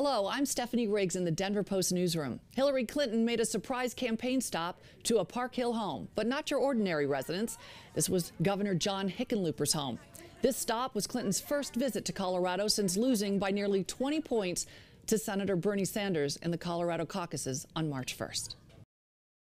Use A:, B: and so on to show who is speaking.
A: Hello, I'm Stephanie Riggs in the Denver Post newsroom. Hillary Clinton made a surprise campaign stop to a Park Hill home, but not your ordinary residence. This was Governor John Hickenlooper's home. This stop was Clinton's first visit to Colorado since losing by nearly 20 points to Senator Bernie Sanders in the Colorado caucuses on March 1st.